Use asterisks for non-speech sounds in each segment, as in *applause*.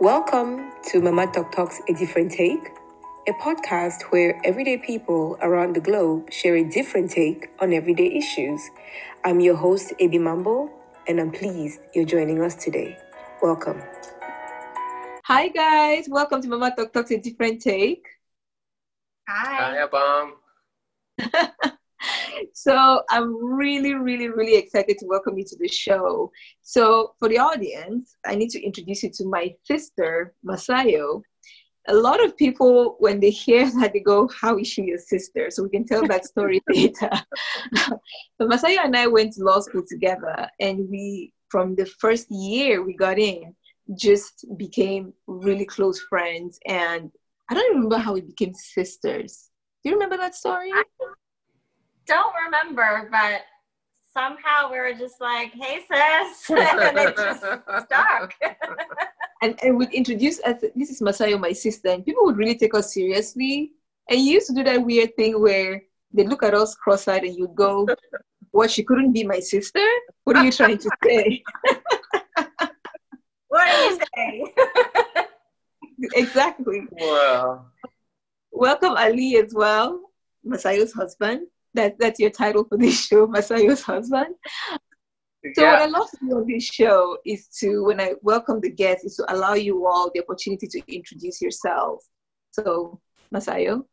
Welcome to MamaTokTok's A Different Take, a podcast where everyday people around the globe share a different take on everyday issues. I'm your host, Abi Mambo, and I'm pleased you're joining us today. Welcome. Hi, guys. Welcome to MamaTokTok's A Different Take. Hi. Hi, Abam. *laughs* so I'm really, really, really excited to welcome you to the show. So for the audience, I need to introduce you to my sister, Masayo. A lot of people, when they hear *laughs* that, they go, "How is she your sister?" So we can tell that story *laughs* later. *laughs* Masayo and I went to law school together, and we, from the first year we got in, just became really close friends. And I don't remember how we became sisters. Do you remember that story? Don't remember, but somehow we were just like, hey, sis. *laughs* and it just stuck. *laughs* and, and we'd introduce as this is Masayo, my sister, and people would really take us seriously. And you used to do that weird thing where they look at us cross-eyed and you go, what, she couldn't be my sister? What are you trying to say? *laughs* what are you saying? exactly. Wow. Welcome Ali as well, Masayo's husband that that's your title for this show, Masayo's husband. So yeah. what I love to do on this show is to, when I welcome the guests, is to allow you all the opportunity to introduce yourself. So, Masayo.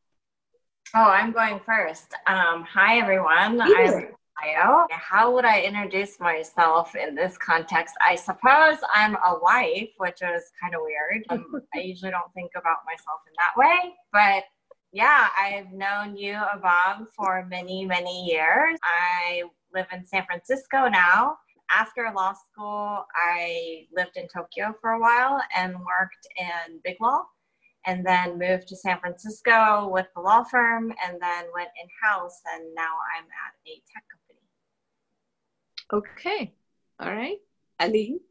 Oh, I'm going first. Um, hi, everyone. I'm Masayo. How would I introduce myself in this context? I suppose I'm a wife, which is kind of weird. Um, *laughs* I usually don't think about myself in that way, but yeah, I've known you, Abam, for many, many years. I live in San Francisco now. After law school, I lived in Tokyo for a while and worked in Big Law, and then moved to San Francisco with the law firm, and then went in house, and now I'm at a tech company. Okay. All right. Ali.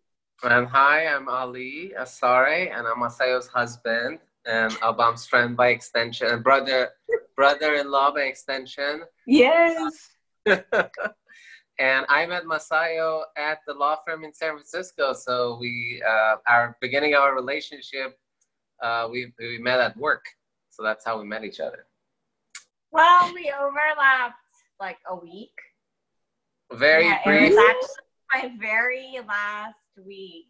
And hi, I'm Ali Assareh, and I'm Masayo's husband and Abam's friend by extension, and brother, brother-in-law by extension. Yes. *laughs* and I met Masayo at the law firm in San Francisco. So we, uh, our beginning of our relationship, uh, we we met at work. So that's how we met each other. Well, we overlapped like a week. Very yeah, brief. It was actually my very last week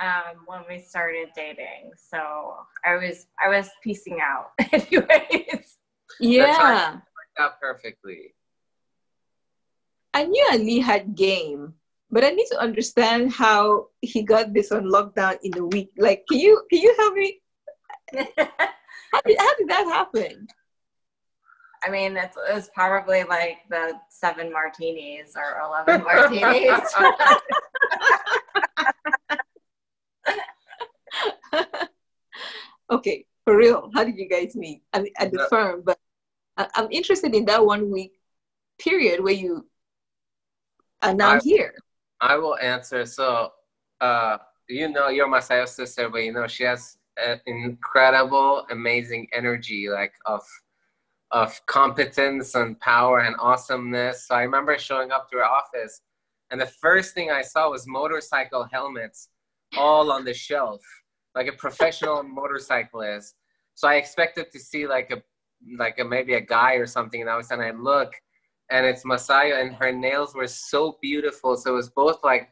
um, when we started dating. So I was I was piecing out, *laughs* anyways. Yeah, worked out perfectly. I knew Ali had game, but I need to understand how he got this on lockdown in a week. Like, can you can you help me? *laughs* how, did, how did that happen? I mean, it's, it's probably like the seven martinis or 11 martinis. *laughs* okay, for real, how did you guys meet? I mean, at the yeah. firm, but I, am interested in that one week period where you are now I, here. I will answer. So, uh, you know, you're Masayo's sister, but you know, she has an incredible, amazing energy, like of of competence and power and awesomeness. So I remember showing up to her office, and the first thing I saw was motorcycle helmets all on the shelf like a professional motorcyclist. So I expected to see like a like a maybe a guy or something, and all of a sudden I look, and it's Masayo, and her nails were so beautiful. So it was both like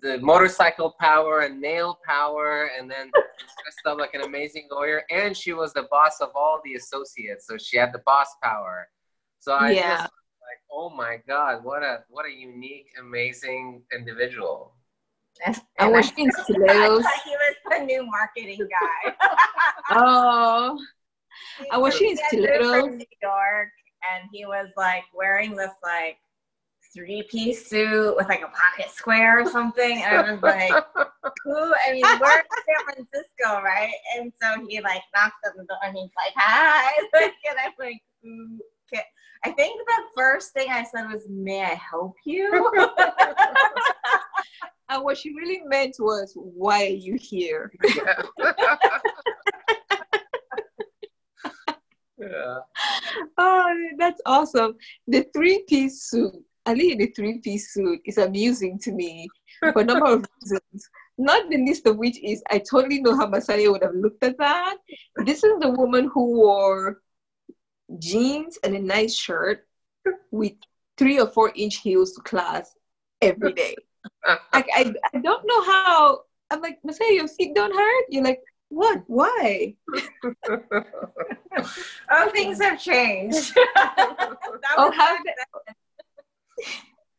the motorcycle power and nail power, and then dressed up like an amazing lawyer. And she was the boss of all the associates, so she had the boss power. So I yeah. just like, oh my god, what a what a unique, amazing individual. *laughs* And, I in stilettos. he was the new marketing guy. *laughs* oh, I was in stilettos. From New York, and he was like wearing this like three-piece suit with like a pocket square or something. And I was like, *laughs* who? I mean, we're in San Francisco, right? And so he like knocks on the door and he's like, hi. and I'm like, who? I think the first thing I said was, may I help you? And what she really meant was, why are you here? *laughs* Yeah. yeah. *laughs* Oh, that's awesome. The three piece suit, I think the three piece suit is amusing to me for a number of *laughs* reasons. not the least of which is I totally know how Masayo would have looked at that. This is the woman who wore jeans and a nice shirt with three or four inch heels to class every day. *laughs* like I, I don't know how I'm like, Masayo, your feet don't hurt? You're like, what? Why? *laughs* oh, things have changed. *laughs* oh, they?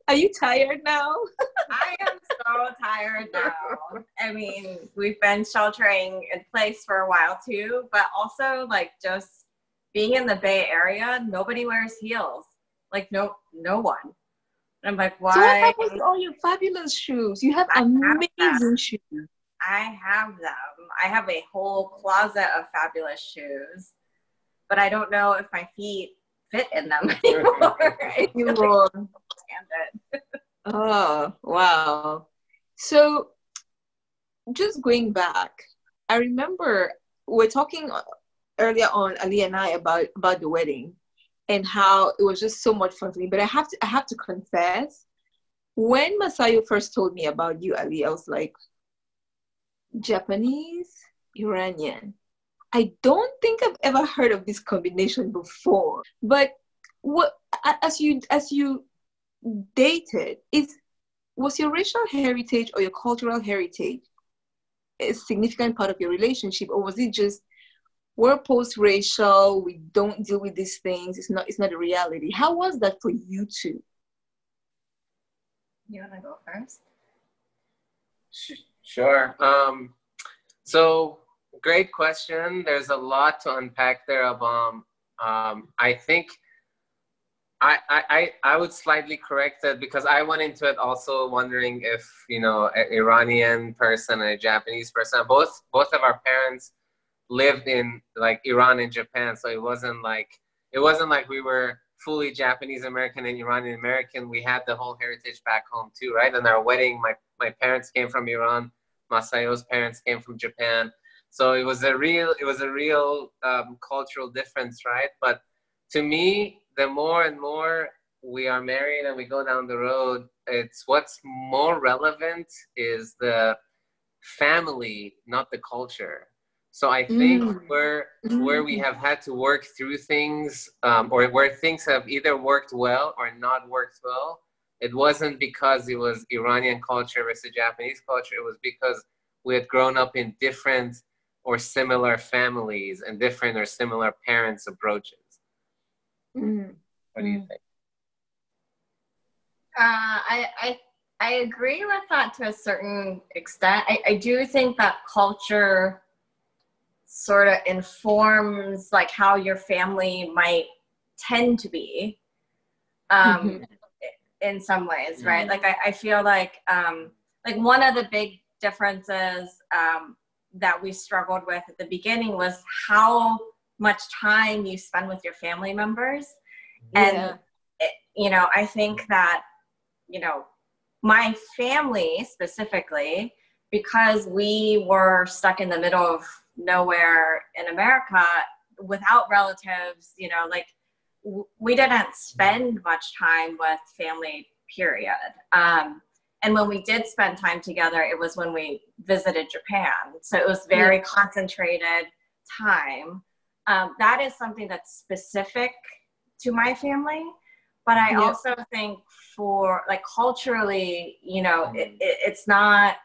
Are you tired now? I am so tired now. I mean, we've been sheltering in place for a while too, but also like just being in the Bay Area, nobody wears heels. Like no, no one. And I'm like, why? So what happened with all your fabulous shoes? You have I amazing have shoes. I have them. I have a whole closet of fabulous shoes, but I don't know if my feet fit in them *laughs* anymore. *laughs* anymore. oh wow! So, just going back, I remember we're talking earlier on, Ali and I, about about the wedding and how it was just so much fun for me. But I have to I have to confess, when Masayo first told me about you, Ali, I was like, Japanese, Iranian. I don't think I've ever heard of this combination before. But what as you as you dated, is was your racial heritage or your cultural heritage a significant part of your relationship, or was it just we're post-racial, we don't deal with these things, it's not it's not a reality. How was that for you two? You wanna go first? Sure. Um, so great question. There's a lot to unpack there. Um, um, I think I, I, I would slightly correct it because I went into it also wondering if you know an Iranian person and a Japanese person both both of our parents lived in like Iran and Japan so it wasn't like it wasn't like we were fully Japanese American and Iranian American. We had the whole heritage back home too right? And our wedding my my parents came from Iran Masayo's parents came from Japan. So it was a real it was a real um, cultural difference right? But to me the more and more we are married and we go down the road, it's what's more relevant is the family, not the culture. So I think mm. where where we mm. have had to work through things, um, or where things have either worked well or not worked well, it wasn't because it was Iranian culture versus Japanese culture. It was because we had grown up in different or similar families and different or similar parents' approaches. Mm. What do you mm. think? Uh, I, I I agree with that to a certain extent. I, I do think that culture sort of informs like how your family might tend to be um, mm-hmm. in some ways, right? Mm-hmm. Like I, I feel like um, like one of the big differences um, that we struggled with at the beginning was how much time you spend with your family members yeah. and it, you know i think that you know my family specifically because we were stuck in the middle of nowhere in america without relatives you know like w- we didn't spend much time with family period um, and when we did spend time together it was when we visited japan so it was very yeah. concentrated time um, that is something that's specific to my family but i yeah. also think for like culturally you know it, it, it's not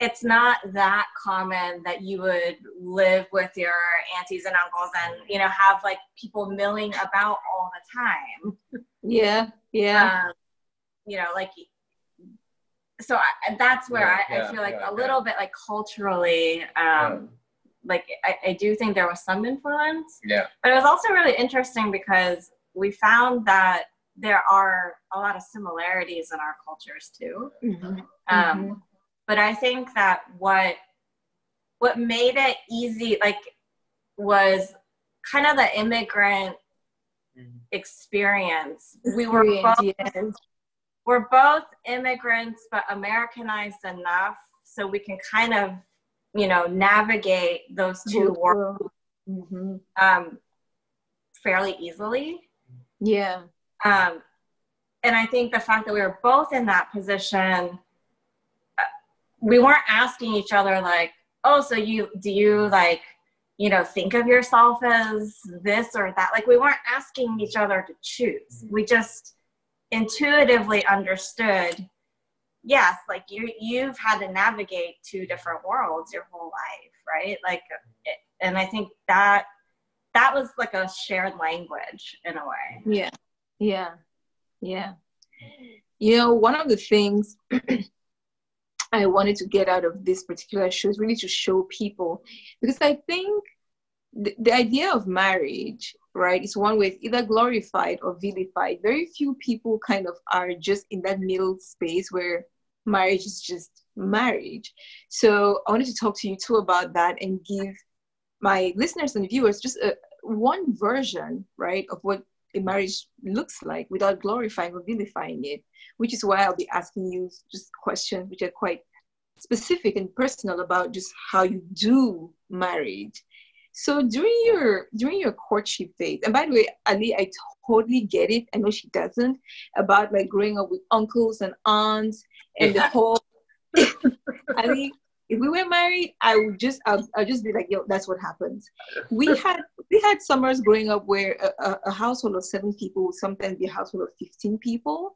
it's not that common that you would live with your aunties and uncles and you know have like people milling about all the time yeah yeah um, you know like so I, that's where yeah, I, yeah, I, feel like yeah, a little bit like culturally um, like I, I do think there was some influence. Yeah. But it was also really interesting because we found that there are a lot of similarities in our cultures too. Mm-hmm. Um, mm-hmm. But I think that what what made it easy, like, was kind of the immigrant mm-hmm. experience. We were both, we're both immigrants, but Americanized enough so we can kind of you know navigate those two worlds mm-hmm. um, fairly easily yeah um, and i think the fact that we were both in that position we weren't asking each other like, oh, so you do you like you know think of yourself as this or that? Like we weren't asking each other to choose. Mm-hmm. We just intuitively understood yes like you you've had to navigate two different worlds your whole life right? Like and i think that that was like a shared language in a way. Yeah. Yeah. Yeah. You know one of the things *clears throat* I wanted to get out of this particular show is really to show people because I think the, the idea of marriage, right, is one way either glorified or vilified. Very few people kind of are just in that middle space where marriage is just marriage. So I wanted to talk to you too about that and give my listeners and viewers just a, one version, right, of what a marriage looks like without glorifying or vilifying it, which is why I'll be asking you just questions which are quite specific and personal about just how you do marriage. So during your during your courtship phase, and by the way, Ali, I totally get it. I know she doesn't about like growing up with uncles and aunts and the whole. *laughs* Ali, if we were married, I would just I'll, I'll, just be like, yo, that's what happens. We had we had summers growing up where a, a, a household of seven people would sometimes be a household of fifteen people,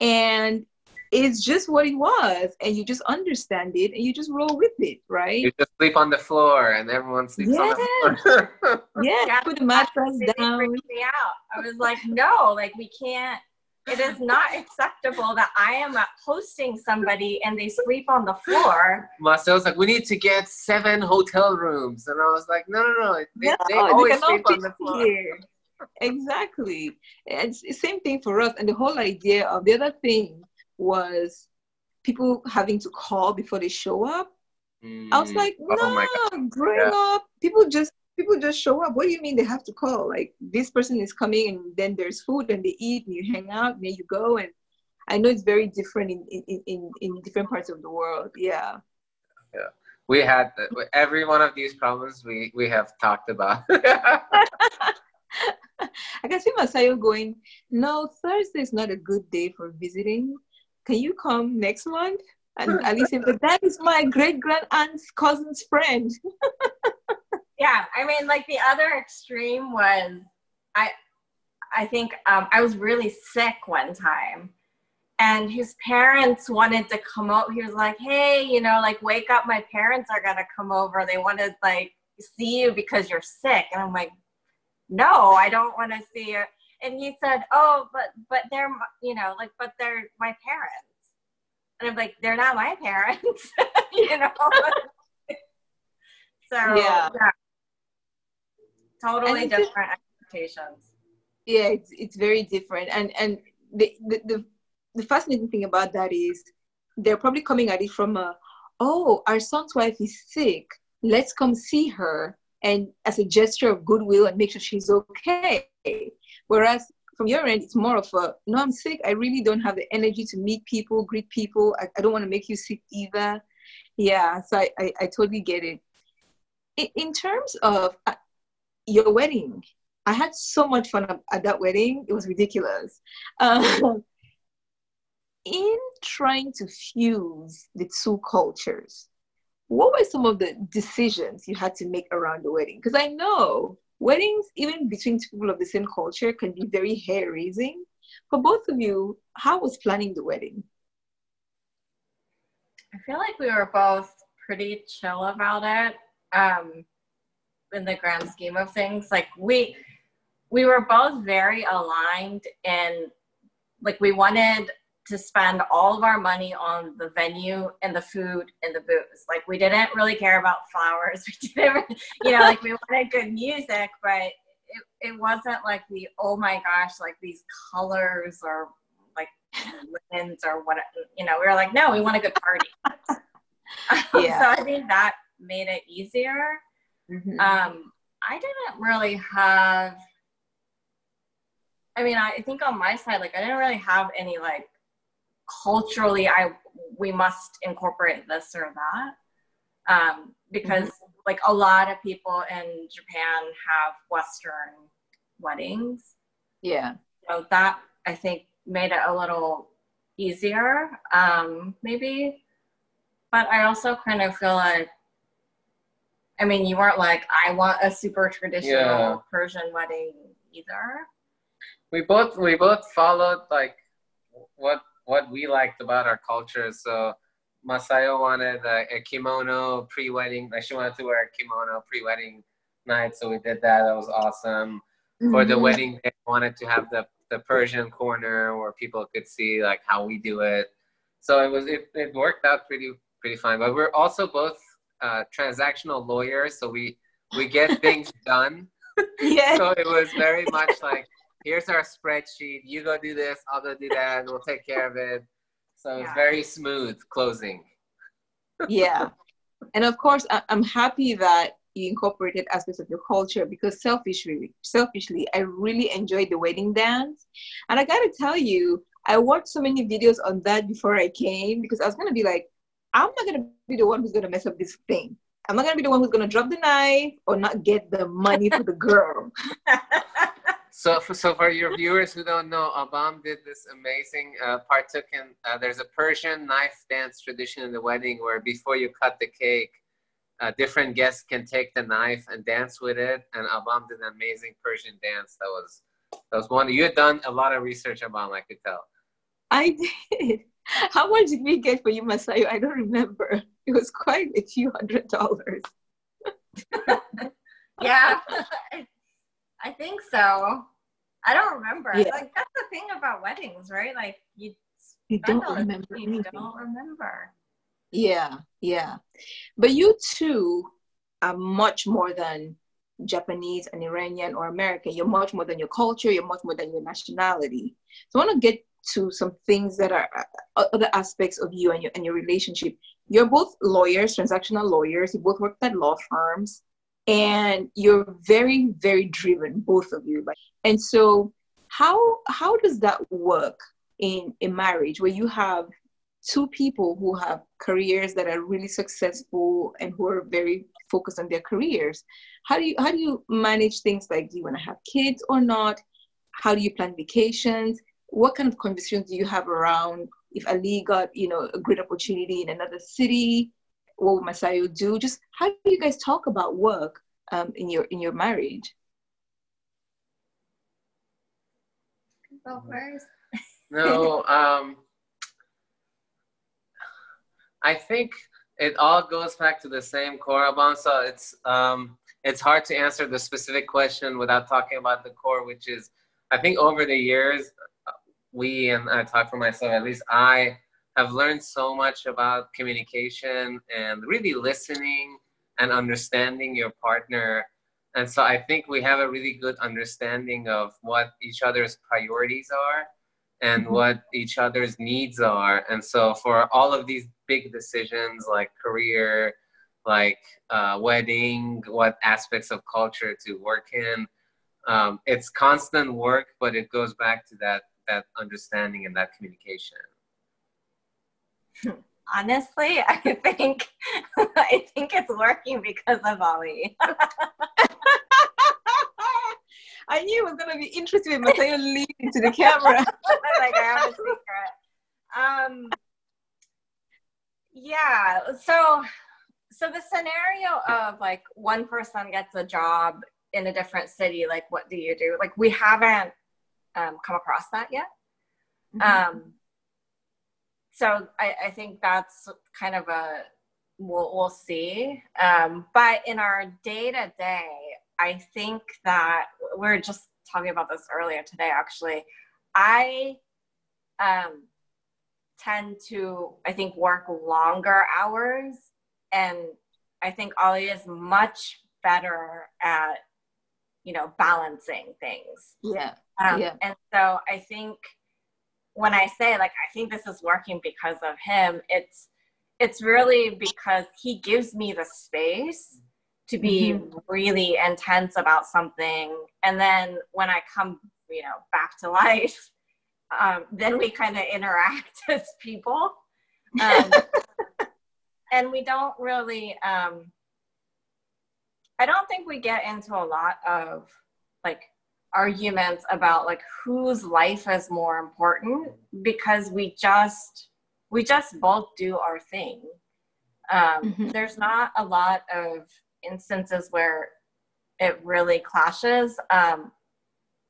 and it's just what it was, and you just understand it and you just roll with it, right? You just sleep on the floor, and everyone sleeps yeah. on the floor. *laughs* yeah, yeah, put the mattress down. Me out. I was like, no, like we can't it is not acceptable that I am hosting somebody and they sleep on the floor. Marcel's like, we need to get seven hotel rooms. And I was like, no, no, no. They, no, they always sleep on the floor. Here. exactly. And same thing for us. And the whole idea of the other thing was people having to call before they show up. Mm. I was mm. like, no, oh growing yeah. up, people just people just show up. What do you mean they have to call? Like this person is coming and then there's food and they eat and you hang out and you go. And I know it's very different in, in, in, in different parts of the world. Yeah. Yeah. We had every one of these problems we, we have talked about. *laughs* I can see Masayo going, no, Thursday is not a good day for visiting. Can you come next month? And Alice said, but that is my great grand aunt's cousin's friend. *laughs* yeah i mean like the other extreme was i i think um, i was really sick one time and his parents wanted to come out he was like hey you know like wake up my parents are gonna come over. They want to like see you because you're sick. And i'm like no i don't want to see you. And he said oh but but they're you know like but they're my parents. And i'm like they're not my parents *laughs* you know? *laughs* So yeah. yeah totally different expectations. Yeah it's, it's very different. And and the, the, the the fascinating thing about that is they're probably coming at it from a oh our son's wife is sick. Let's come see her and as a gesture of goodwill and make sure she's okay. Whereas from your end it's more of a no i'm sick. I really don't have the energy to meet people greet people. I, I don't want to make you sick either. Yeah so i i, I totally get it. In, in terms of your wedding. I had so much fun at that wedding. It was ridiculous. Um, in trying to fuse the two cultures, what were some of the decisions you had to make around the wedding? Because I know weddings, even between people of the same culture, can be very hair raising. For both of you, how was planning the wedding? I feel like we were both pretty chill about it. Um, in the grand scheme of things. Like we we were both very aligned and like we wanted to spend all of our money on the venue and the food and the booze. Like we didn't really care about flowers. *laughs* We didn't, you know, like we wanted good music, but it, it wasn't like the oh my gosh, like these colors or like linens or what you know. We were like, no, we want a good party. *laughs* yeah. so I think that made it easier. Mm-hmm. Um, I didn't really have. I mean, I think on my side, like I didn't really have any like culturally. I we must incorporate this or that um, because mm-hmm. like a lot of people in Japan have Western weddings. Yeah. So that I think made it a little easier. Um, maybe but I also kind of feel like I mean, you weren't like, I want a super traditional yeah. Persian wedding either. We both we both followed like what what we liked about our culture. So Masayo wanted a, a kimono pre-wedding. Like she wanted to wear a kimono pre-wedding night, so we did that. That was awesome. Mm-hmm. For the mm-hmm. wedding day, wanted to have the the Persian corner where people could see like how we do it. So it was it, it worked out pretty pretty fine. But we're also both uh, transactional lawyers, so we we get *laughs* things done. Yeah. so it was very much like, here's our spreadsheet. You go do this. I'll go do that. And we'll take care of it. So yeah. it's very smooth closing. yeah, and of course, I'm happy that you incorporated aspects of your culture because selfishly, selfishly, I really enjoyed the wedding dance, and I gotta tell you, I watched so many videos on that before I came because I was gonna be like, I'm not gonna be the one who's gonna mess up this thing. I'm not gonna be the one who's gonna drop the knife or not get the money for the girl. *laughs* so, for, so for your viewers who don't know, Abam did this amazing uh, partook in. Uh, there's a Persian knife dance tradition in the wedding where before you cut the cake, uh, different guests can take the knife and dance with it. And Abam did an amazing Persian dance. That was that was one. You had done a lot of research, Abam. I could tell. I did. *laughs* How much did we get for you, Masayo? I don't remember. It was quite a few hundred dollars. *laughs* yeah, I think so. I don't remember. Yeah. Like that's the thing about weddings, right? Like you, you don't remember. You don't remember. Yeah, yeah. But you too are much more than Japanese and Iranian or American. You're much more than your culture. You're much more than your nationality. So I want to get to some things that are uh, other aspects of you and your and your relationship. You're both lawyers, transactional lawyers. You both worked at law firms, and you're very, very driven, both of you. And so, how how does that work in a marriage where you have two people who have careers that are really successful and who are very focused on their careers? How do you how do you manage things like do you want to have kids or not? How do you plan vacations? What kind of conversations do you have around if Ali got, you know, a great opportunity in another city, what would Masayo do? Just how do you guys talk about work um, in your in your marriage? Go first. no, um, I think it all goes back to the same core Abam. So it's um, it's hard to answer the specific question without talking about the core, which is I think over the years we and I talk for myself, at least I have learned so much about communication and really listening and understanding your partner. And so I think we have a really good understanding of what each other's priorities are and mm-hmm. what each other's needs are. And so for all of these big decisions like career, like uh, wedding, what aspects of culture to work in, um, it's constant work, but it goes back to that that understanding and that communication? *laughs* Honestly, I think *laughs* I think it's working because of Ali. *laughs* I knew it was gonna be interesting with Masayo lean into the camera. like I have a secret. Um, yeah. So, so the scenario of like one person gets a job in a different city, like what do you do? Like we haven't um, come across that yet. Mm-hmm. Um, so I, I, think that's kind of a we'll, we'll see. Um, but in our day to day, I think that we are just talking about this earlier today. Actually, I um, tend to I think work longer hours, and I think Ali is much better at you know balancing things. Yeah. Um, yeah. And so I think when I say like I think this is working because of him, it's it's really because he gives me the space to be mm-hmm. really intense about something, and then when I come, you know, back to life, *laughs* um, then we kind of interact *laughs* as people, um, *laughs* and we don't really. Um, I don't think we get into a lot of like arguments about like whose life is more important because we just we just both do our thing Um, mm-hmm. There's not a lot of instances where it really clashes. Um,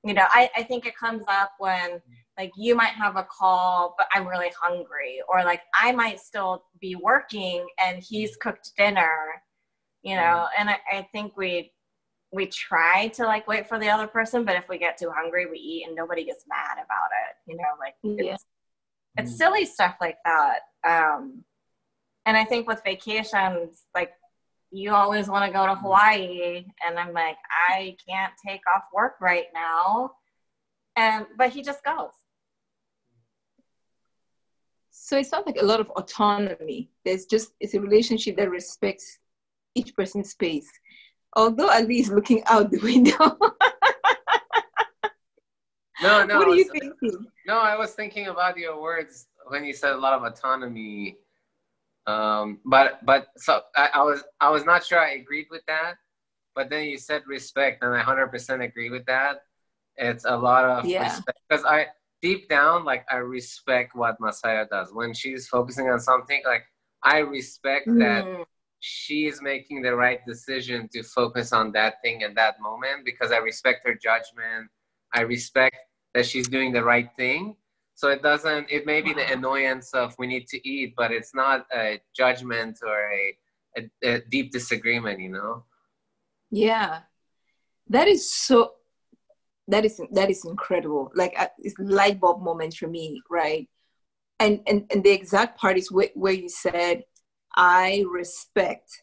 you know, I, I think it comes up when like you might have a call, but I'm really hungry, or like I might still be working and he's cooked dinner, you know, and I, I think we we try to like wait for the other person, but if we get too hungry, we eat and nobody gets mad about it, you know, like yeah. it's it's mm. silly stuff like that. Um, and I think with vacations, like you always want to go to Hawaii, and I'm like, I can't take off work right now, and but he just goes. So it sounds like a lot of autonomy. There's just it's a relationship that respects each person's space. Although Ali is looking out the *laughs* window. no, no. What are you thinking? No, I was thinking about your words when you said a lot of autonomy. Um, but but so I, I was I was not sure I agreed with that. But then you said respect, and I hundred percent agree with that. It's a lot of yeah. respect because I deep down like I respect what Masayo does when she's focusing on something. Like I respect mm. that she is making the right decision to focus on that thing at that moment because I respect her judgment. I respect that she's doing the right thing. So it doesn't, it may be the annoyance of we need to eat, but it's not a judgment or a, a, a deep disagreement, you know? Yeah. That is so, that is, that is incredible. Like uh, it's light bulb moment for me, right? And, and, and the exact part is where, where you said, I respect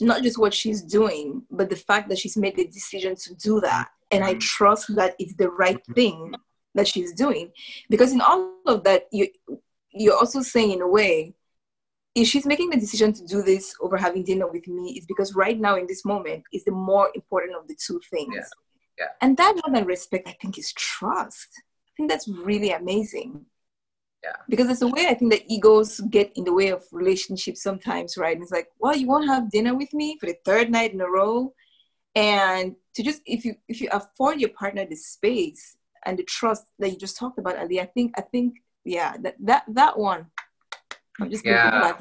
not just what she's doing, but the fact that she's made the decision to do that and I mm-hmm. trust that it's the right mm-hmm. thing that she's doing. Because in all of that, you you're also saying in a way, if she's making the decision to do this over having dinner with me, it's because right now in this moment is the more important of the two things. Yeah. yeah. And that more than respect, I think, is trust. I think that's really amazing. Yeah. Because it's a way I think that egos get in the way of relationships sometimes, right? And it's like, well, you won't have dinner with me for the third night in a row and to just if you if you afford your partner the space and the trust that you just talked about ali i think i think yeah that that that one i'm just yeah.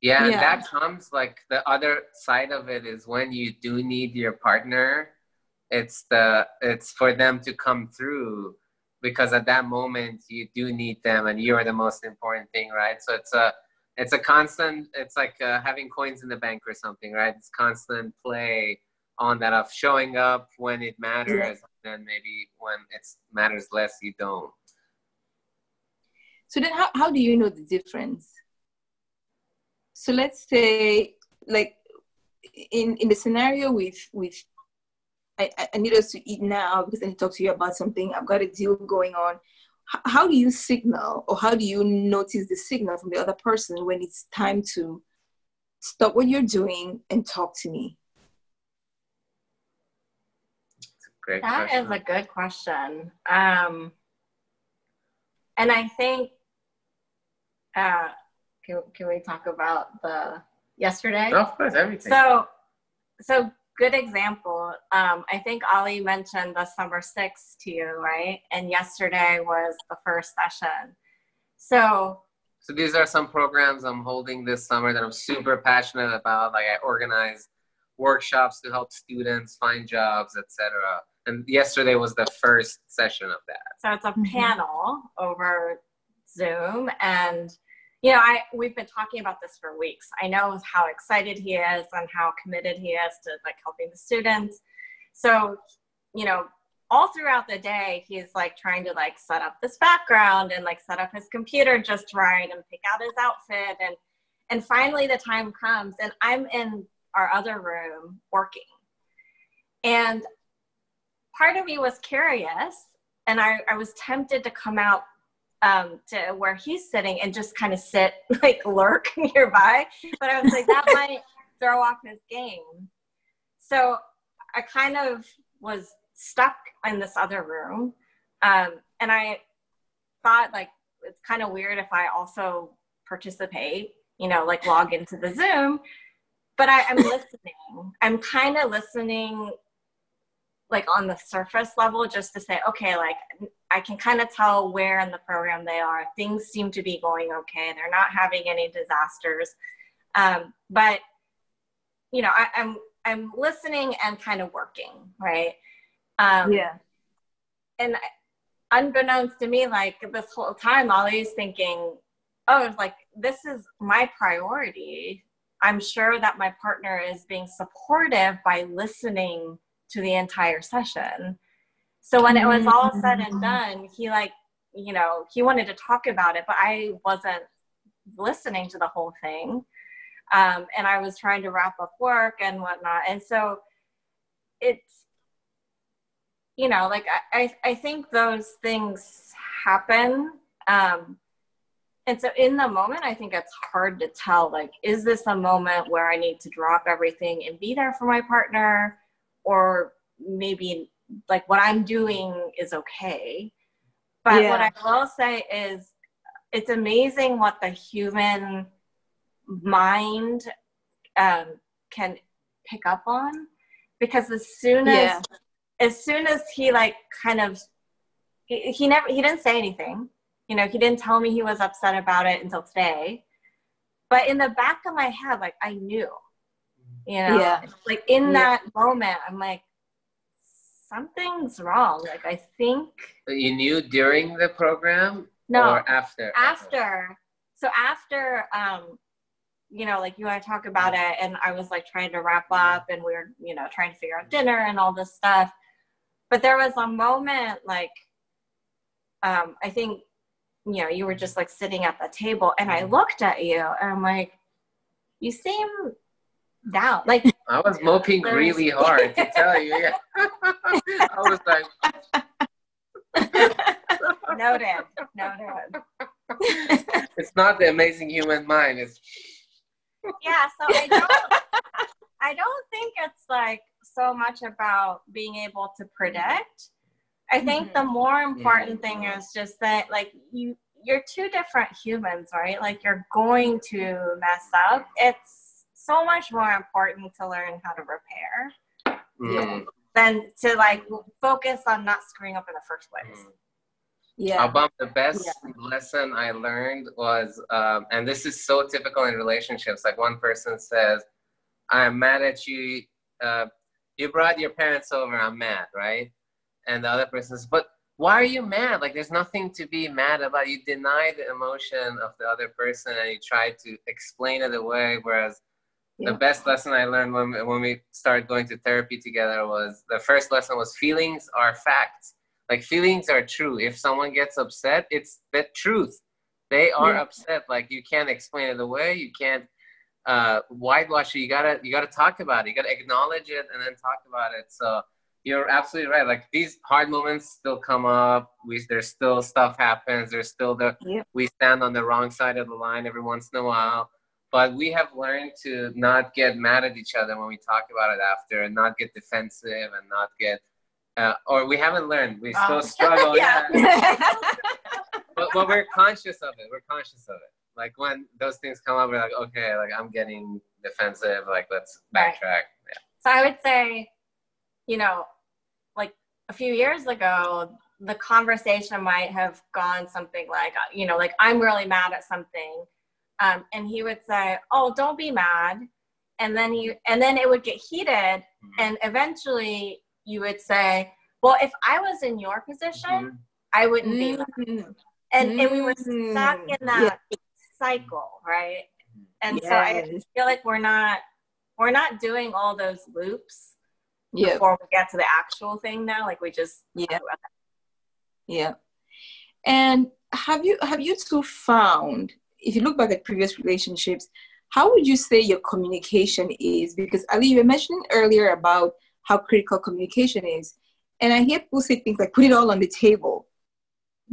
yeah, yeah. that comes like the other side of it is when you do need your partner it's the it's for them to come through because at that moment you do need them and you're the most important thing right? So it's a it's a constant it's like uh, having coins in the bank or something right? It's constant play on that of showing up when it matters yeah. and maybe when it matters less you don't. So then how, how do you know the difference? So let's say like in in the scenario with with I, I need us to eat now because I need to talk to you about something. I've got a deal going on. H- how do you signal or how do you notice the signal from the other person when it's time to stop what you're doing and talk to me? Great That question. is a good question. Um, and I think, uh, can, can we talk about the yesterday? Of course, everything. So, so good example. Um, I think Ali mentioned the summer six to you, right? And yesterday was the first session. So, so these are some programs I'm holding this summer that I'm super passionate about. Like I organize workshops to help students find jobs, etc and yesterday was the first session of that. So it's a mm-hmm. panel over Zoom, and you know, I we've been talking about this for weeks. I know how excited he is and how committed he is to like helping the students. So, you know, all throughout the day, he's like trying to like set up this background and like set up his computer just right and pick out his outfit and and finally the time comes and I'm in our other room working. And part of me was curious and I, I was tempted to come out um, to where he's sitting and just kind of sit, *laughs* like lurk *laughs* nearby. But I was like, that *laughs* might throw off his game. So I kind of was stuck in this other room. Um, and I thought, like, it's kind of weird if I also participate, you know, like log into the Zoom. But I, I'm listening. I'm kind of listening like on the surface level just to say okay like i can kind of tell where in the program they are things seem to be going okay they're not having any disasters Um, but you know, I, I'm I'm listening and kind of working, right? Um, yeah. And unbeknownst to me, like this whole time, Ali's thinking, oh, like this is my priority. I'm sure that my partner is being supportive by listening to the entire session. So when it was all said and mm-hmm. done, he like, you know, he wanted to talk about it, but I wasn't listening to the whole thing. Um, and I was trying to wrap up work and whatnot. And so it's, you know, like I, I think those things happen. Um, and so in the moment, I think it's hard to tell, like, is this a moment where I need to drop everything and be there for my partner? Or maybe like what I'm doing is okay. But yeah. what I will say is it's amazing what the human mind um, can pick up on because as soon as yeah. as soon as he like kind of he, he never he didn't say anything you know he didn't tell me he was upset about it until today but in the back of my head like i knew you know yeah. like in yeah. that moment i'm like something's wrong like i think you knew during the program no or after after so after um you know, like you want to talk about it. And I was like trying to wrap up and we were, you know, trying to figure out dinner and all this stuff. But there was a moment like, um, I think, you know, you were just like sitting at the table and I looked at you and I'm like, you seem down. Like I was moping really hard to tell you. Yeah. *laughs* I was like *laughs* noted. Noted. *laughs* it's not the amazing human mind. It's yeah, so I don't I don't think it's like so much about being able to predict. I think mm-hmm. the more important yeah. thing is just that like you you're two different humans, right? Like you're going to mess up. It's so much more important to learn how to repair mm. than to like focus on not screwing up in the first place. Mm. Yeah. About the best yeah. lesson I learned was, um, and this is so typical in relationships. Like one person says, "I'm mad at you. Uh, you brought your parents over. I'm mad, right?" And the other person says, "But why are you mad? Like there's nothing to be mad about. You deny the emotion of the other person and you try to explain it away. Whereas yeah. the best lesson I learned when when we started going to therapy together was the first lesson was feelings are facts." like feelings are true. If someone gets upset it's the truth. They are yeah. upset. Like you can't explain it away. You can't uh, whitewash it. You gotta you gotta talk about it. You gotta acknowledge it and then talk about it. So you're absolutely right. Like these hard moments still come up. We there's still stuff happens. There's still the yeah. we stand on the wrong side of the line every once in a while but we have learned to not get mad at each other when we talk about it after and not get defensive and not get uh, or we haven't learned. We still oh. *laughs* struggle. yeah. but, but we're conscious of it. We're conscious of it. Like when those things come up, we're like, okay, like I'm getting defensive. Like let's backtrack. Yeah. So I would say, you know, like a few years ago, the conversation might have gone something like, uh, you know, like I'm really mad at something, um, and he would say, "Oh, don't be mad," and then he, and then it would get heated, mm-hmm. and eventually you would say, well, if I was in your position, mm-hmm. I wouldn't mm-hmm. be. And, mm-hmm. and we were stuck in mm-hmm. that yeah. cycle, right? And yes. so I feel like we're not we're not doing all those loops yep. before we get to the actual thing now. Like we just yeah yeah. And have you have you two found if you look back at previous relationships, how would you say your communication is? Because Ali, you were mentioning earlier about how critical communication is. And I hear people say things like, put it all on the table.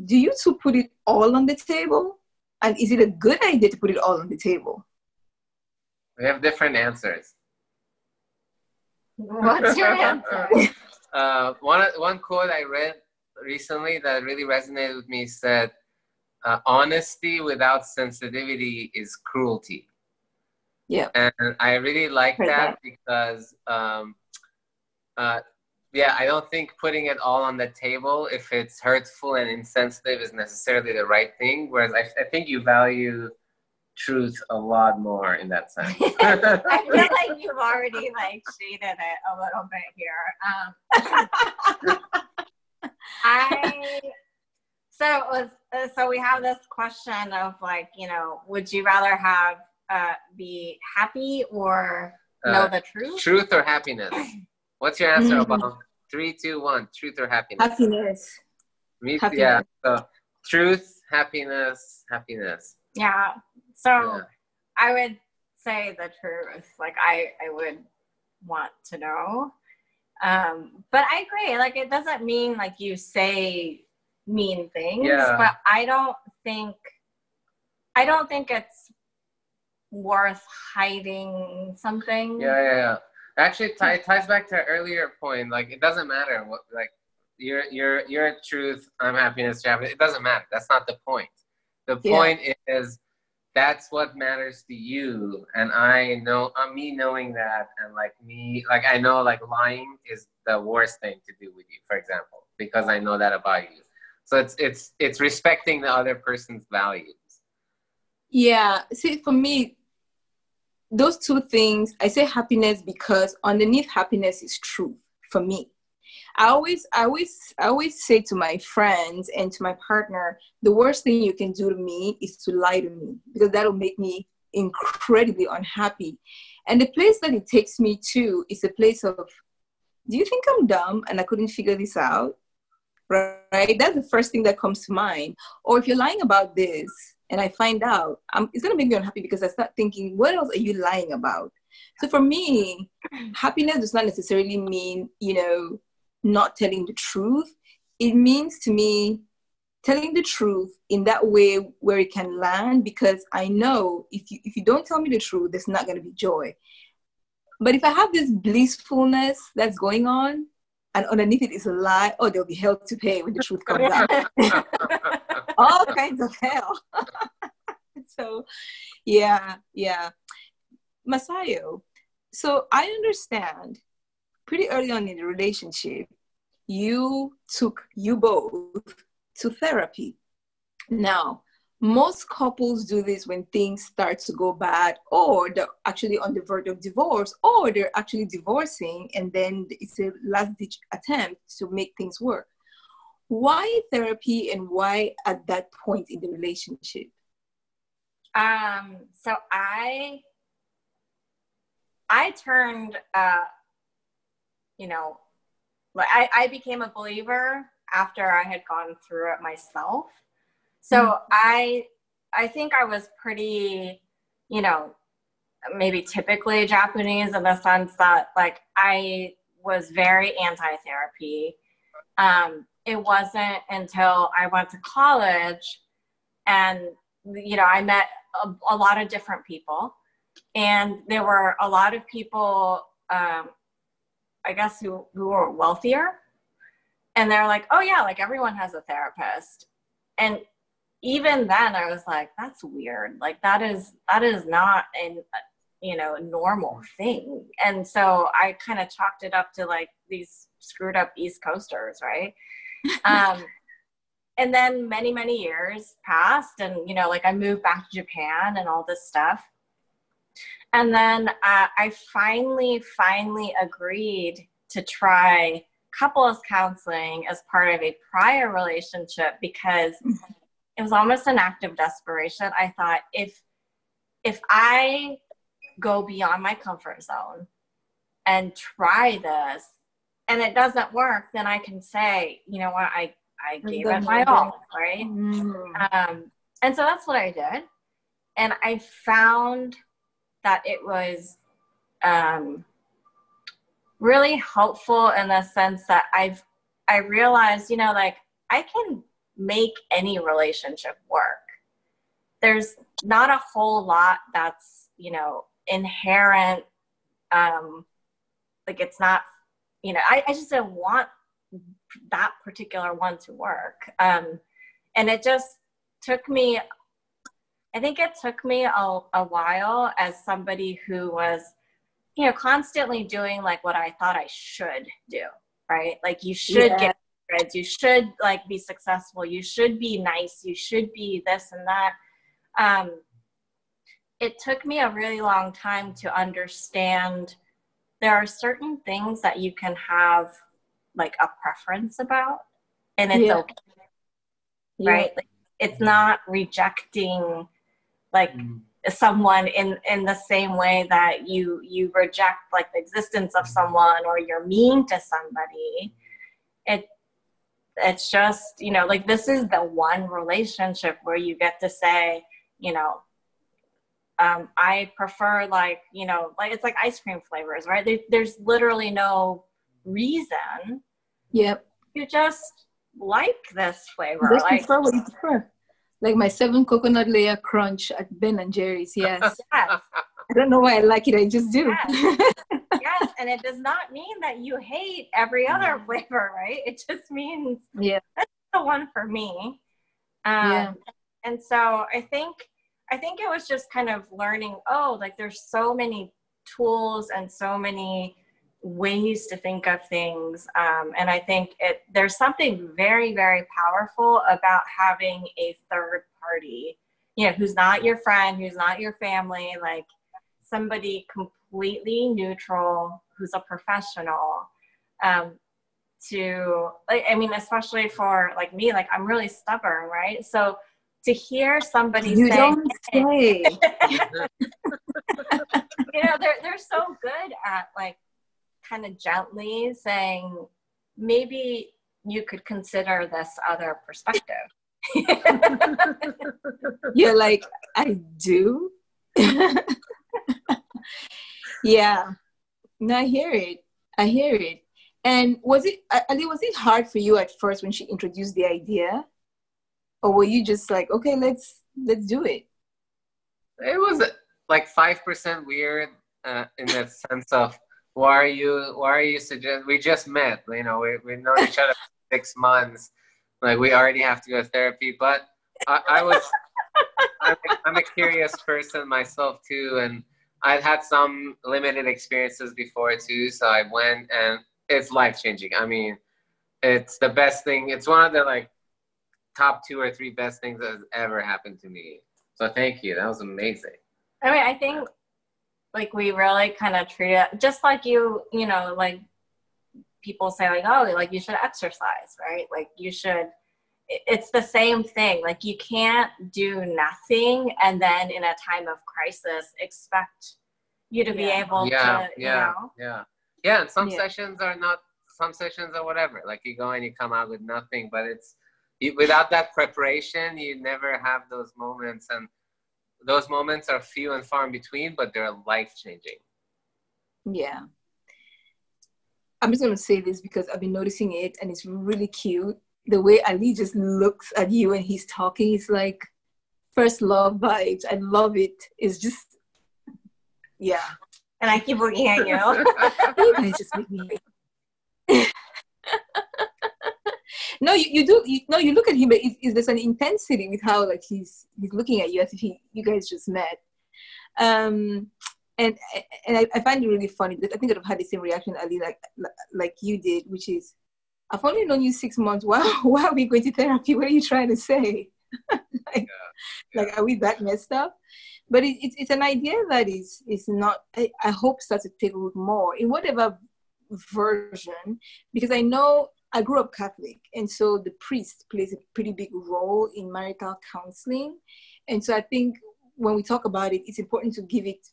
Do you two put it all on the table? And is it a good idea to put it all on the table? We have different answers. *laughs* What's your answer? *laughs* uh, one, one quote I read recently that really resonated with me said, uh, honesty without sensitivity is cruelty. Yeah. And I really like that, that, because um, uh, yeah, I don't think putting it all on the table, if it's hurtful and insensitive, is necessarily the right thing. Whereas I, I think you value truth a lot more in that sense. *laughs* I feel like you've already like shaded it a little bit here. Um, *laughs* I so it was uh, so we have this question of like you know would you rather have uh, be happy or know Uh, the truth? truth or happiness? *clears throat* What's your answer. Obama? Three, two, one. Truth or happiness? Happiness. Me, happiness. yeah. So, truth, happiness, happiness. Yeah. So Yeah. I would say the truth. Like I, I would want to know. Um, but I agree. Like it doesn't mean like you say mean things, Yeah. but I don't think I don't think it's worth hiding something. Yeah, yeah, yeah. Actually, t- it ties back to earlier point. Like, it doesn't matter what, like, your your your truth. I'm happiness. you're happiness. It doesn't matter. That's not the point. The Yeah. point is that's what matters to you. And I know, uh, me knowing that, and like me, like I know, like lying is the worst thing to do with you, for example, because I know that about you. So it's it's it's respecting the other person's values. Yeah. See, for me, those two things, I say happiness because underneath happiness is truth for me. I always, I always, I always say to my friends and to my partner, the worst thing you can do to me is to lie to me because that'll make me incredibly unhappy. And the place that it takes me to is a place of, do you think I'm dumb and I couldn't figure this out? Right? That's the first thing that comes to mind. Or if you're lying about this and I find out, um, it's gonna make me unhappy because I start thinking, what else are you lying about? So for me, happiness does not necessarily mean, you know, not telling the truth. It means to me telling the truth in that way where it can land because I know if you if you don't tell me the truth, there's not gonna be joy. But if I have this blissfulness that's going on, and underneath it is a lie, oh, there'll be hell to pay when the truth comes out. *laughs* All kinds of hell. *laughs* so, yeah, yeah. Masayo, so I understand pretty early on in the relationship, you took you both to therapy. Now, most couples do this when things start to go bad, or they're actually on the verge of divorce, or they're actually divorcing, and then it's a last ditch attempt to make things work. Why therapy and why at that point in the relationship? Um, so I I turned uh you know like I, I became a believer after I had gone through it myself. So Mhm. I I think I was pretty, you know, maybe typically Japanese in the sense that like I was very anti-therapy. Um, it wasn't until I went to college and you know I met a, a lot of different people and there were a lot of people um, I guess who who were wealthier and they're like oh yeah like everyone has a therapist and even then I was like that's weird. Like that is that is not an you know normal thing. And so I kind of chalked it up to like these screwed up East Coasters right? *laughs* Um, and then many many years passed and you know like i moved back to japan and all this stuff. And then uh, i finally finally agreed to try couples counseling as part of a prior relationship because it was almost an act of desperation. I thought if if i go beyond my comfort zone and try this and it doesn't work then i can say you know what i i gave it my all right? Um, and so that's what I did. And I found that it was um, really helpful in the sense that I've I realized, you know, like I can make any relationship work. There's not a whole lot that's, you know, inherent um like it's not you know, I, I just didn't want that particular one to work. Um and it just took me i think it took me a, a while as somebody who was you know constantly doing like what i thought i should do right like you should Yeah. get grades you should like be successful. You should be nice. You should be this and that. Um it took me a really long time to understand there are certain things that you can have like a preference about and it's yeah. okay yeah. right? Like, it's not rejecting like mm. someone in in the same way that you you reject like the existence of someone or you're mean to somebody. It it's just you know like this is the one relationship where you get to say you know um, I prefer like you know like it's like ice cream flavors, right? There, there's literally no reason. Yep. You just like this flavor. Just like, prefer what you prefer. Like my seven coconut layer crunch at Ben and Jerry's. Yes. *laughs* yes. I don't know why I like it. I just do. Yes. *laughs* yes. And it does not mean that you hate every other flavor, right? It just means yeah, that's the one for me. Um, yeah. And so I think I think it was just kind of learning, oh, like there's so many tools and so many ways to think of things. Um, and I think it there's something very, very powerful about having a third party, you know, who's not your friend, who's not your family, like somebody completely neutral, who's a professional. Um, to like, I mean, especially for like me, like I'm really stubborn, right? So to hear somebody you say, don't *laughs* say. you know, they're they're so good at like kind of gently saying, maybe you could consider this other perspective. *laughs* You're like, I do. *laughs* *laughs* yeah. No, I hear it. I hear it. And was it, Ali, was it hard for you at first when she introduced the idea? or were you just like okay let's let's do it it was like five percent weird uh, in that sense of why are you why are you suggest we just met you know we, we've known each other six months like we already have to go to therapy but i, I was I'm, I'm a curious person myself too and i've had some limited experiences before too so i went and it's life changing i mean it's the best thing it's one of the like top two or three best things that has ever happened to me. So thank you. That was amazing. I mean, I think like we really kind of treat it just like you, you know, like people say like, oh, like you should exercise, right? Like you should. It's the same thing. Like you can't do nothing and then in a time of crisis expect you to yeah. be able yeah, to, yeah, you know. Yeah. Yeah. And some yeah. sessions are not some sessions are whatever. Like you go and you come out with nothing, but it's without that preparation, you never have those moments. And those moments are few and far in between, but they're life changing. Yeah. I'm just going to say this because I've been noticing it and it's really cute. The way Ali just looks at you and he's talking, it's like first love vibes. I love it. It's just, yeah. And I keep looking at you. *laughs* you guys just make me *laughs* no, you, you do. You, no, you look at him, but is, is there's an intensity with how like he's he's looking at you as if he you guys just met. Um, and and I, I find it really funny that I think I've had the same reaction, Ali, like like you did, which is, I've only known you six months. Why *laughs* why are we going to therapy? What are you trying to say? *laughs* like, yeah. like, are we that messed up? But it, it's it's an idea that is is not. I, I hope starts to take root more in whatever version, because I know I grew up Catholic, and so the priest plays a pretty big role in marital counseling. And so I think when we talk about it, it's important to give it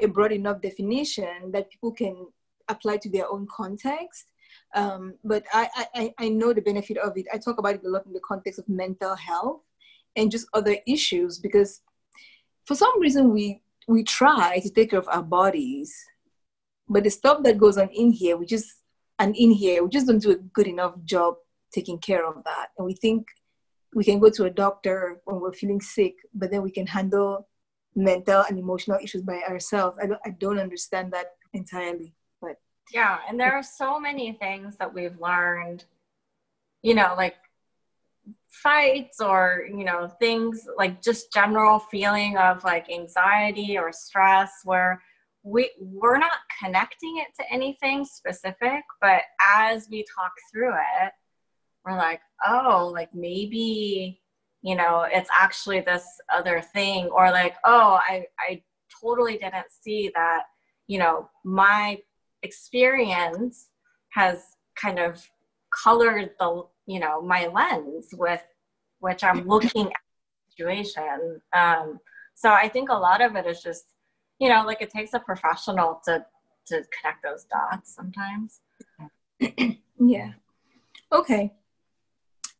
a broad enough definition that people can apply to their own context. Um, but I, I, I know the benefit of it. I talk about it a lot in the context of mental health and just other issues because for some reason we we try to take care of our bodies, but the stuff that goes on in here, we just and in here we just don't do a good enough job taking care of that. And we think we can go to a doctor when we're feeling sick but then we can handle mental and emotional issues by ourselves. I don't, I don't understand that entirely yeah and there are so many things that we've learned you know like fights or you know things like just general feeling of like anxiety or stress where we we're not connecting it to anything specific but as we talk through it we're like oh like maybe you know it's actually this other thing or like oh i i totally didn't see that, you know, my experience has kind of colored the, you know, my lens with which I'm looking at the situation. Um, so I think a lot of it is just, you know, like it takes a professional to to connect those dots sometimes. *clears throat* yeah. Okay.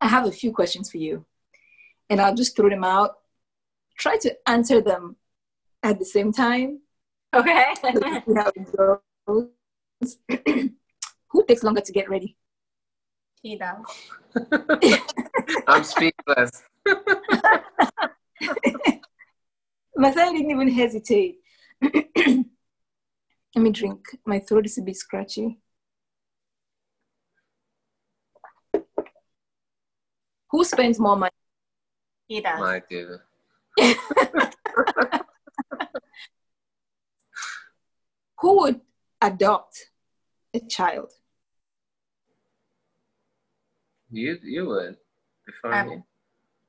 I have a few questions for you, and I'll just throw them out. Try to answer them at the same time. Okay. *laughs* *clears throat* Who takes longer to get ready? He does. *laughs* I'm speechless. *laughs* Masayo didn't even hesitate. *clears throat* Let me drink. My throat is a bit scratchy. Who spends more money? He does. My dude. *laughs* Who would adopt a child? You you would. Before Um, me.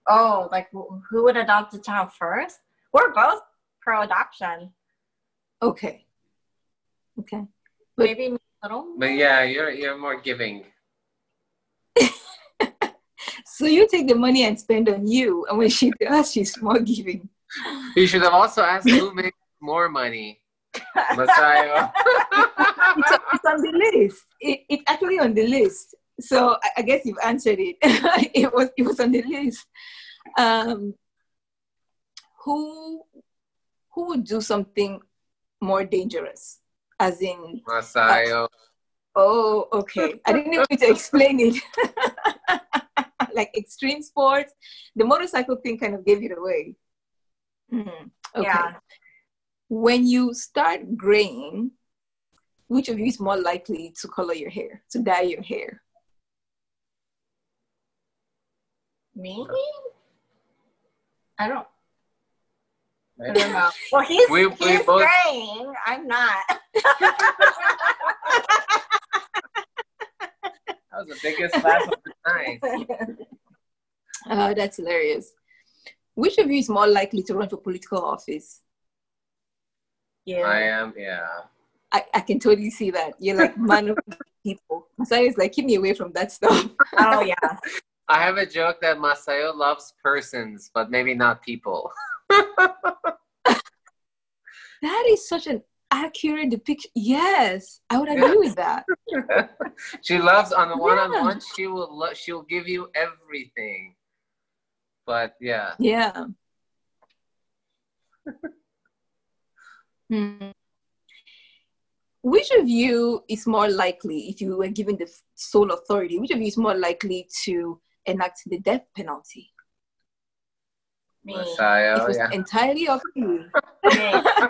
Oh, like wh- who would adopt a child first? We're both pro adoption. Okay. Okay. But- Maybe a little. But yeah, you're you're more giving. *laughs* So you take the money and spend on you, and when she does, she's more giving. You should have also asked who makes more money. *laughs* Masayo. *laughs* It's, it's on the list. It, it's actually on the list. So I, I guess you've answered it. *laughs* it was it was on the list. Um, who who would do something more dangerous? As in, Masayo. oh, okay. I didn't even need to explain it. like extreme sports, the motorcycle thing kind of gave it away. Mhm. Okay. Yeah. When you start graying, which of you is more likely to color your hair, to dye your hair? Me? I don't. I don't know. *laughs* Well, he's, We- we he's both- graying. I'm not. *laughs* That was the biggest laugh of the night. Uh, *laughs* that's hilarious. Which of you is more likely to run for political office? Yeah. I am, yeah. I, I can totally see that. You're like man of people. Masayo is like, keep me away from that stuff. Oh yeah. *laughs* I have a joke that Masayo loves persons, but maybe not people. *laughs* That is such an accurate depiction. Yes, I would agree with that. *laughs* she loves on the one on one. She will. Lo- she'll give you everything. But yeah, Yeah. Hmm. Which of you is more likely, if you were given the sole authority, which of you is more likely to enact the death penalty? Me. it was yeah. entirely up to you. *laughs*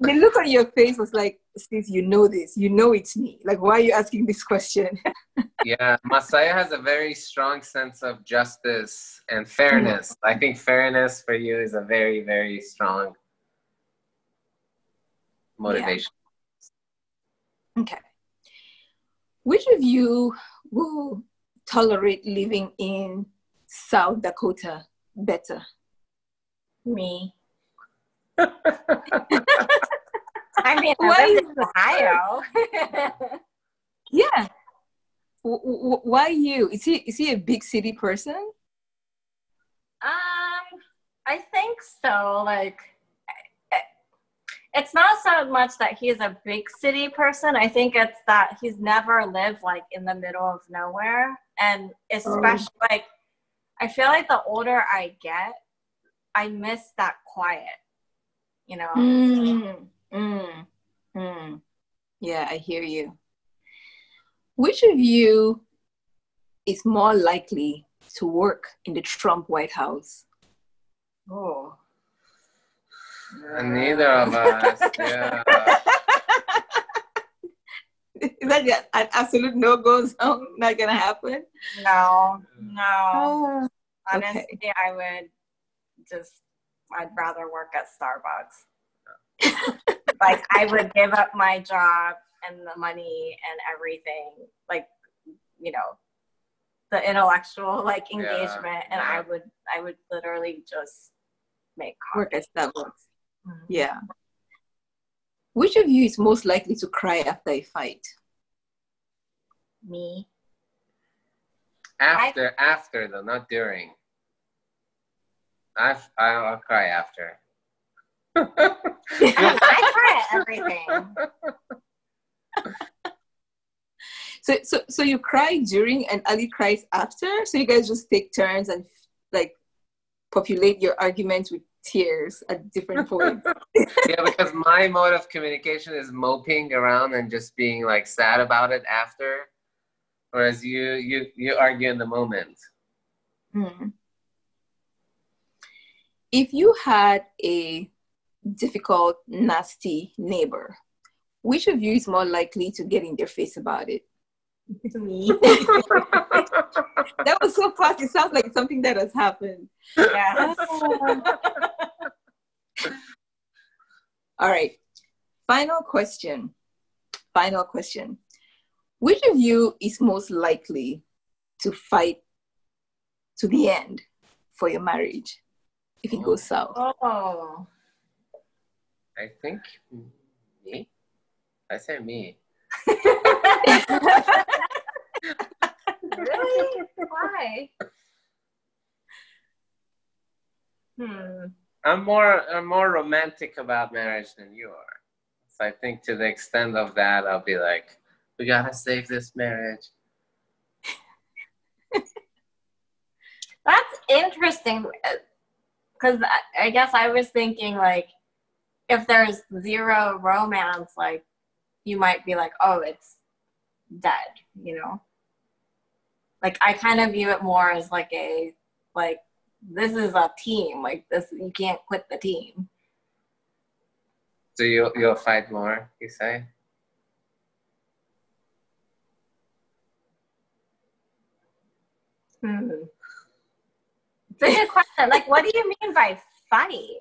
The look on your face was like, sis, you know this. You know it's me. Like, why are you asking this question? *laughs* Yeah, Masayo has a very strong sense of justice and fairness. I think fairness for you is a very, very strong motivation. Okay. Which of you will tolerate living in South Dakota better? Me. *laughs* I mean, Why I is in Ohio. *laughs* Yeah. W- w- why you? Is he is he a big city person? Um, I think so. Like, it's not so much that he's a big city person. I think it's that he's never lived like in the middle of nowhere, and especially like, I feel like the older I get, I miss that quiet. You know. Mm, mm, mm. Yeah, I hear you. Which of you is more likely to work in the Trump White House? Oh. And neither of us. Yeah. *laughs* Is that just an absolute no go zone? Not gonna happen? No, mm. no. Oh, Honestly, I would just, I'd rather work at Starbucks. *laughs* like, I would give up my job and the money and everything, like, you know, the intellectual like Yeah, engagement, and yeah. I would, I would literally just make work coffee. at Starbucks. Mm-hmm. Yeah. Which of you is most likely to cry after a fight? Me. After, I, after though, not during. I, I'll cry after. *laughs* I cry at everything. So, so, so you cry during and Ali cries after. So you guys just take turns and like populate your arguments with tears at different *laughs* points. yeah, because my mode of communication is moping around and just being like sad about it after, whereas you you you argue in the moment. Hmm. If you had a difficult, nasty neighbor, which of you is more likely to get in their face about it? Me. *laughs* *laughs* that was so fast. It sounds like something that has happened. Yes. *laughs* All right. Final question. Final question. Which of you is most likely to fight to the end for your marriage if it goes south? Oh. I think me. I say me. Really? Why? Hmm. I'm more I'm more romantic about marriage than you are. So I think to the extent of that, I'll be like, we gotta save this marriage. *laughs* That's interesting, because I guess I was thinking like, if there's zero romance, like, you might be like, oh, it's dead, you know like I kind of view it more as like a like this is a team. Like this, you can't quit the team. So you you'll fight more, you say? Hmm. It's a good question. like, what do you mean by fight?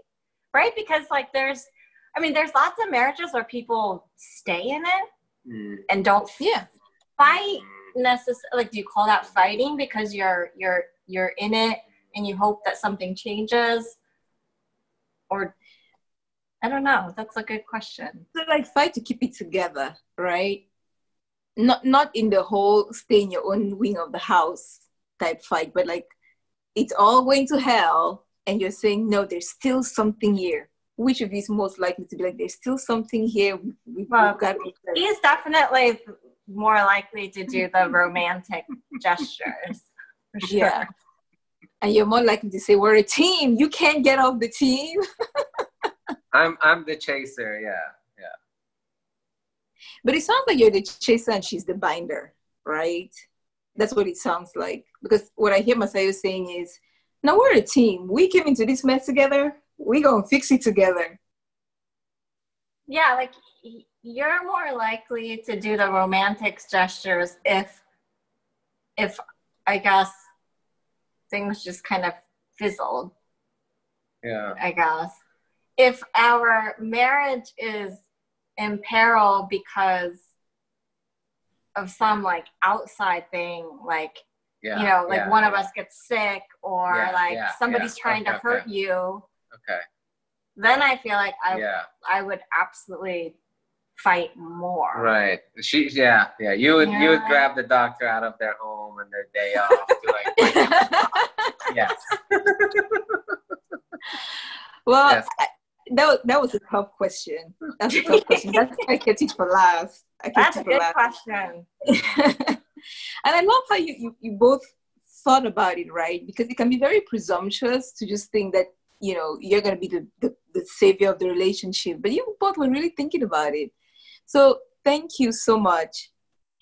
Right? Because like there's, I mean, there's lots of marriages where people stay in it mm. and don't yeah. fight necessarily like do you call that fighting because you're you're you're in it and you hope that something changes? Or i don't know. That's a good question. So like fight to keep it together right? Not not in the whole stay in your own wing of the house type fight but like it's all going to hell and you're saying no there's still something here which of you is most likely to be like there's still something here. We, we, well, he's definitely more likely to do the romantic gestures. Sure. Yeah. And you're more likely to say, We're a team. You can't get off the team. *laughs* I'm I'm the chaser, yeah. Yeah. But it sounds like you're the chaser and she's the binder, right? That's what it sounds like. Because what I hear Masayo saying is, no, we're a team. We came into this mess together. We're gonna fix it together. Yeah, like you're more likely to do the romantic gestures if if i guess things just kind of fizzled. Yeah. I guess. If our marriage is in peril because of some like outside thing like yeah, you know like yeah, one yeah. of us gets sick or like somebody's trying okay, to hurt okay. you okay. then i feel like i i would absolutely fight more. Right. She yeah, yeah. You would yeah. you would grab the doctor out of their home and their day off to like *laughs* Yes. well yes. I, that was, that was a tough question. That's a tough question. That's I kept it for last. I kept That's it a good last. question. *laughs* and I love how you, you, you both thought about it, right? Because it can be very presumptuous to just think that, you know, you're going to be the, the, the savior of the relationship. But you both were really thinking about it. So thank you so much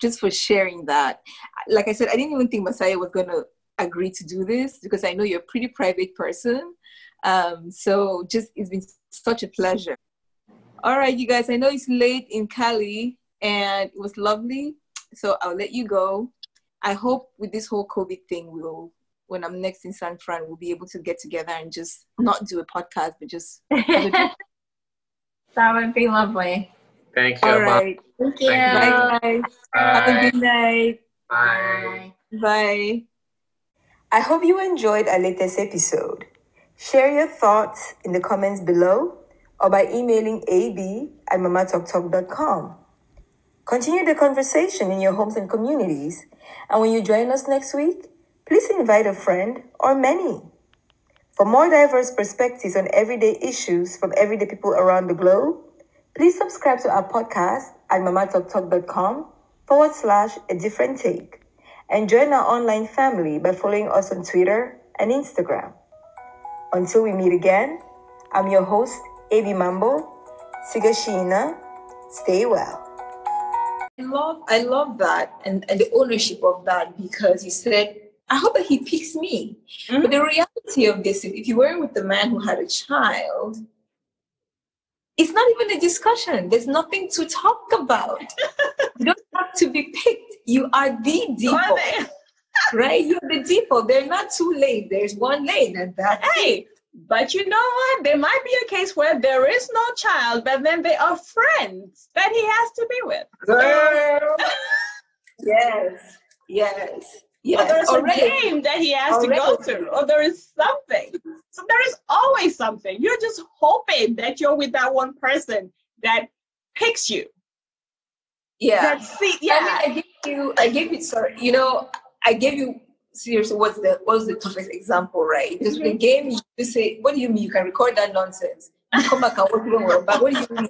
just for sharing that. Like I said, I didn't even think Masayo was going to agree to do this because I know you're a pretty private person. Um, so just it's been such a pleasure. All right, you guys, I know it's late in Cali and it was lovely. So I'll let you go. I hope with this whole COVID thing, we'll when I'm next in San Fran, we'll be able to get together and just not do a podcast, but just. *laughs* that would be lovely. Thank you. All right. Thank you. Bye, guys. Have a good night. Bye. Bye. I hope you enjoyed our latest episode. Share your thoughts in the comments below or by emailing ab at mamatoktok.com. Continue the conversation in your homes and communities. And when you join us next week, please invite a friend or many. For more diverse perspectives on everyday issues from everyday people around the globe, please subscribe to our podcast at mamatoktok.com forward slash a different take and join our online family by following us on Twitter and Instagram. Until we meet again, I'm your host, AB Mambo. Sigashina, stay well. I love I love that and, and the ownership of that because you said, I hope that he picks me. Mm-hmm. But the reality of this if you were with the man who had a child, it's not even a discussion. There's nothing to talk about. *laughs* you don't have to be picked. You are the default. *laughs* right? You're the default. They're not two lanes. There's one lane, and that's hey, it. But you know what? There might be a case where there is no child, but then they are friends that he has to be with. Girl. *laughs* yes, yes, yes. Or there's Already. a game that he has Already. to go through, or there is something. So there is always something. You're just hoping that you're with that one person that picks you. Yeah. That see, yeah. I, mean, I gave you, I gave you, sorry, you know, I gave you seriously what's the what's the toughest example, right? Because mm-hmm. the game you say, what do you mean you can record that nonsense? You come back and work even well, but what do you mean?